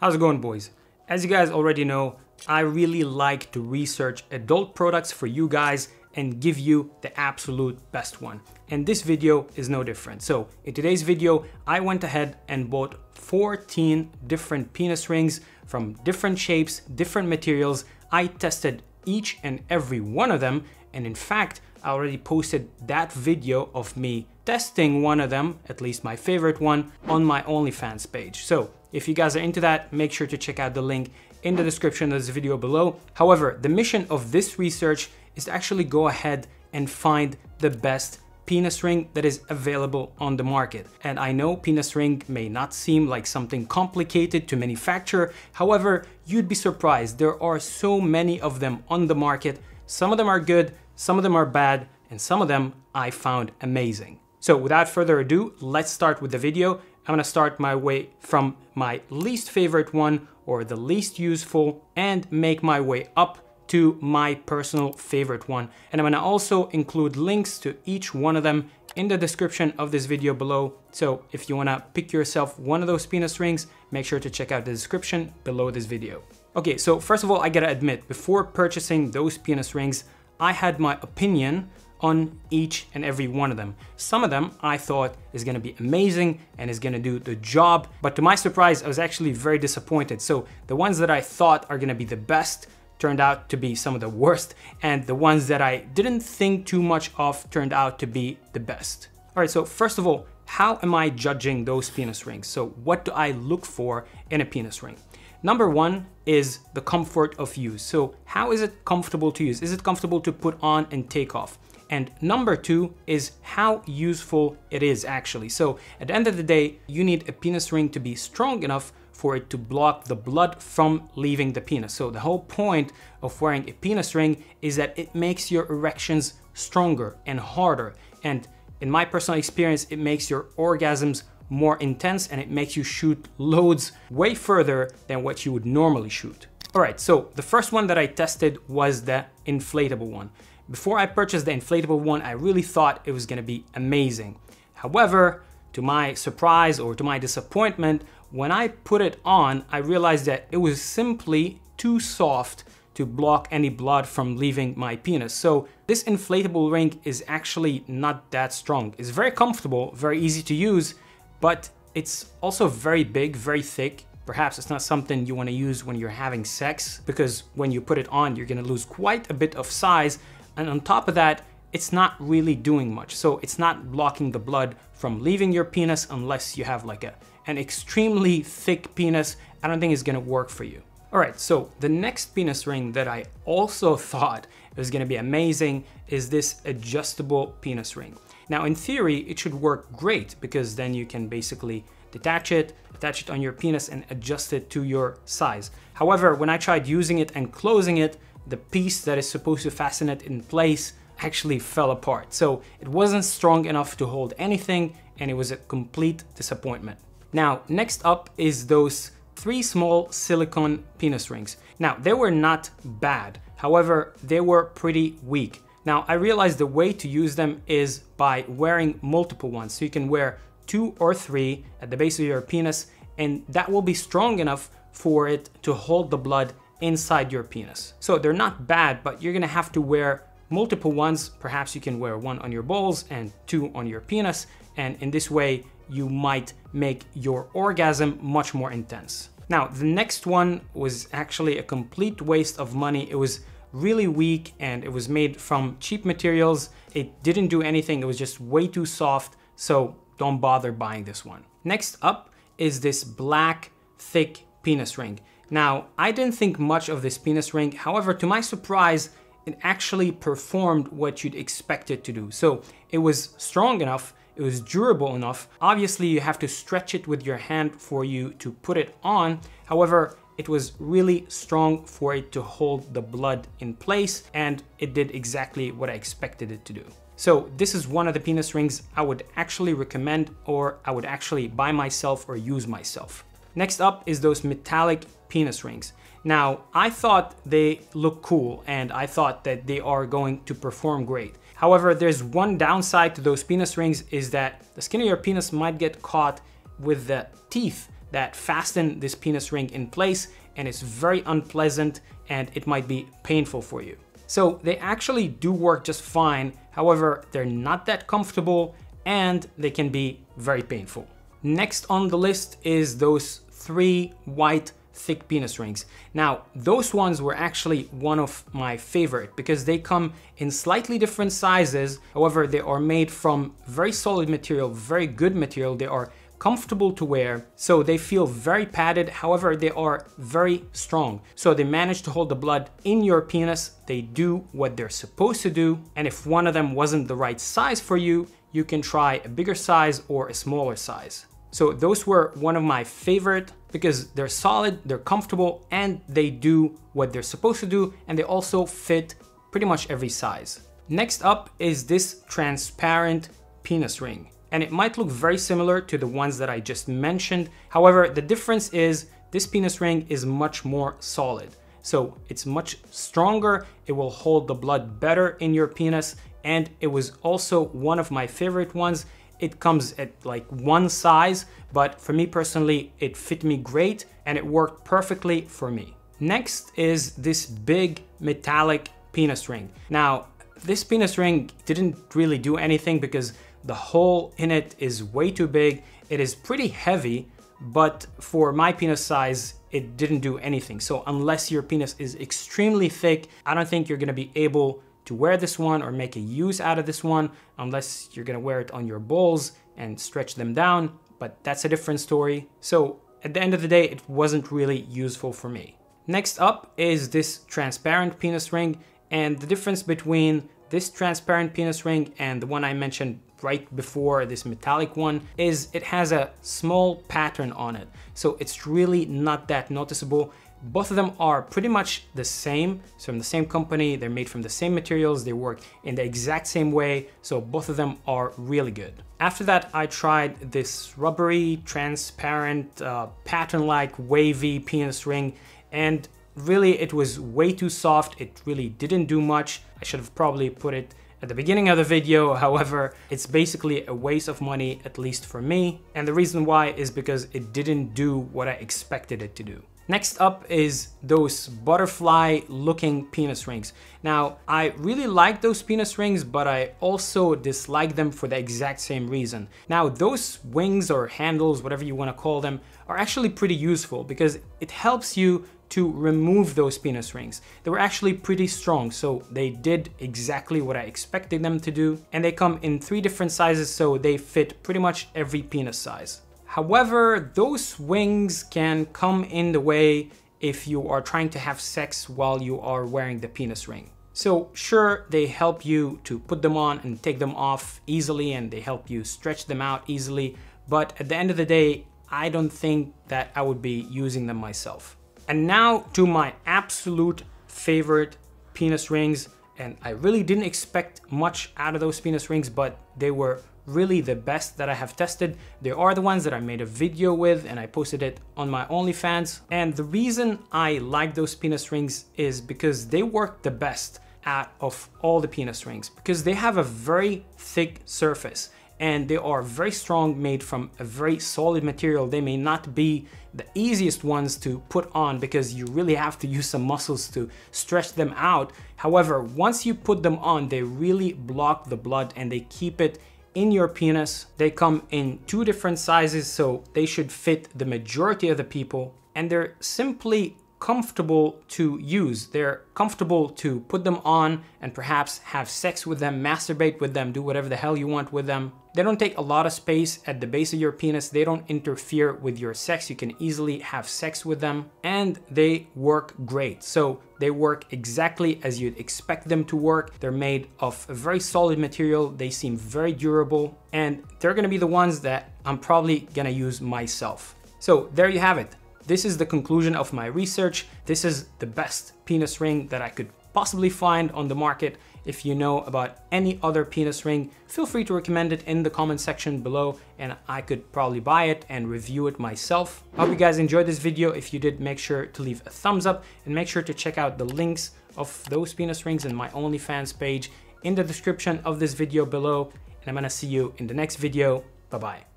How's it going boys? As you guys already know, I really like to research adult products for you guys and give you the absolute best one. And this video is no different. So in today's video, I went ahead and bought 14 different penis rings from different shapes, different materials. I tested each and every one of them. And in fact, I already posted that video of me testing one of them, at least my favorite one, on my OnlyFans page. So if you guys are into that, make sure to check out the link in the description of this video below. However, the mission of this research is to actually go ahead and find the best penis ring that is available on the market. And I know penis ring may not seem like something complicated to manufacture. However, you'd be surprised. There are so many of them on the market. Some of them are good, some of them are bad, and some of them I found amazing. So without further ado, let's start with the video. I'm gonna start my way from my least favorite one or the least useful and make my way up to my personal favorite one. And I'm gonna also include links to each one of them in the description of this video below. So if you wanna pick yourself one of those penis rings, make sure to check out the description below this video. Okay, so first of all, I gotta admit, before purchasing those penis rings, I had my opinion on each and every one of them. Some of them I thought is gonna be amazing and is gonna do the job, but to my surprise, I was actually very disappointed. So the ones that I thought are gonna be the best turned out to be some of the worst, and the ones that I didn't think too much of turned out to be the best. All right, so first of all, how am I judging those penis rings? So what do I look for in a penis ring? Number one is the comfort of use. So how is it comfortable to use? Is it comfortable to put on and take off? And number two is how useful it is actually. So at the end of the day, you need a penis ring to be strong enough for it to block the blood from leaving the penis. So the whole point of wearing a penis ring is that it makes your erections stronger and harder. And in my personal experience, it makes your orgasms more intense and it makes you shoot loads way further than what you would normally shoot. All right, so the first one that I tested was the inflatable one. Before I purchased the inflatable one, I really thought it was gonna be amazing. However, to my surprise or to my disappointment, when I put it on, I realized that it was simply too soft to block any blood from leaving my penis. So this inflatable ring is actually not that strong. It's very comfortable, very easy to use, but it's also very big, very thick. Perhaps it's not something you wanna use when you're having sex because when you put it on, you're gonna lose quite a bit of size and on top of that, it's not really doing much. So it's not blocking the blood from leaving your penis unless you have like a, an extremely thick penis. I don't think it's gonna work for you. All right, so the next penis ring that I also thought was gonna be amazing is this adjustable penis ring. Now in theory, it should work great because then you can basically detach it, attach it on your penis and adjust it to your size. However, when I tried using it and closing it, the piece that is supposed to fasten it in place actually fell apart. So it wasn't strong enough to hold anything and it was a complete disappointment. Now, next up is those three small silicone penis rings. Now, they were not bad. However, they were pretty weak. Now, I realized the way to use them is by wearing multiple ones. So you can wear two or three at the base of your penis and that will be strong enough for it to hold the blood inside your penis. So they're not bad, but you're gonna have to wear multiple ones. Perhaps you can wear one on your balls and two on your penis. And in this way, you might make your orgasm much more intense. Now, the next one was actually a complete waste of money. It was really weak and it was made from cheap materials. It didn't do anything. It was just way too soft. So don't bother buying this one. Next up is this black, thick penis ring. Now, I didn't think much of this penis ring. However, to my surprise, it actually performed what you'd expect it to do. So it was strong enough, it was durable enough. Obviously, you have to stretch it with your hand for you to put it on. However, it was really strong for it to hold the blood in place and it did exactly what I expected it to do. So this is one of the penis rings I would actually recommend or I would actually buy myself or use myself. Next up is those metallic penis rings. Now, I thought they look cool and I thought that they are going to perform great. However, there's one downside to those penis rings is that the skin of your penis might get caught with the teeth that fasten this penis ring in place and it's very unpleasant and it might be painful for you. So they actually do work just fine. However, they're not that comfortable and they can be very painful. Next on the list is those three white thick penis rings. Now, those ones were actually one of my favorite because they come in slightly different sizes. However, they are made from very solid material, very good material. They are comfortable to wear, so they feel very padded. However, they are very strong. So they manage to hold the blood in your penis. They do what they're supposed to do. And if one of them wasn't the right size for you, you can try a bigger size or a smaller size. So those were one of my favorite because they're solid, they're comfortable, and they do what they're supposed to do, and they also fit pretty much every size. Next up is this transparent penis ring. And it might look very similar to the ones that I just mentioned. However, the difference is this penis ring is much more solid. So it's much stronger, it will hold the blood better in your penis, and it was also one of my favorite ones it comes at like one size, but for me personally, it fit me great and it worked perfectly for me. Next is this big metallic penis ring. Now, this penis ring didn't really do anything because the hole in it is way too big. It is pretty heavy, but for my penis size, it didn't do anything. So unless your penis is extremely thick, I don't think you're gonna be able to wear this one or make a use out of this one unless you're gonna wear it on your balls and stretch them down, but that's a different story. So at the end of the day, it wasn't really useful for me. Next up is this transparent penis ring and the difference between this transparent penis ring and the one I mentioned right before this metallic one is it has a small pattern on it. So it's really not that noticeable. Both of them are pretty much the same. So from the same company, they're made from the same materials, they work in the exact same way. So both of them are really good. After that, I tried this rubbery, transparent, uh, pattern-like wavy penis ring and really it was way too soft. It really didn't do much. I should have probably put it at the beginning of the video. However, it's basically a waste of money, at least for me. And the reason why is because it didn't do what I expected it to do. Next up is those butterfly looking penis rings. Now, I really like those penis rings, but I also dislike them for the exact same reason. Now, those wings or handles, whatever you want to call them, are actually pretty useful because it helps you to remove those penis rings. They were actually pretty strong, so they did exactly what I expected them to do. And they come in three different sizes, so they fit pretty much every penis size. However, those wings can come in the way if you are trying to have sex while you are wearing the penis ring. So sure, they help you to put them on and take them off easily and they help you stretch them out easily. But at the end of the day, I don't think that I would be using them myself. And now to my absolute favorite penis rings. And I really didn't expect much out of those penis rings, but they were really the best that I have tested. They are the ones that I made a video with and I posted it on my OnlyFans. And the reason I like those penis rings is because they work the best out of all the penis rings because they have a very thick surface and they are very strong made from a very solid material they may not be the easiest ones to put on because you really have to use some muscles to stretch them out however once you put them on they really block the blood and they keep it in your penis. They come in two different sizes, so they should fit the majority of the people. And they're simply comfortable to use. They're comfortable to put them on and perhaps have sex with them, masturbate with them, do whatever the hell you want with them. They don't take a lot of space at the base of your penis. They don't interfere with your sex. You can easily have sex with them and they work great. So they work exactly as you'd expect them to work. They're made of a very solid material. They seem very durable and they're gonna be the ones that I'm probably gonna use myself. So there you have it. This is the conclusion of my research. This is the best penis ring that I could possibly find on the market. If you know about any other penis ring, feel free to recommend it in the comment section below and I could probably buy it and review it myself. I hope you guys enjoyed this video. If you did, make sure to leave a thumbs up and make sure to check out the links of those penis rings in my OnlyFans page in the description of this video below. And I'm gonna see you in the next video. Bye-bye.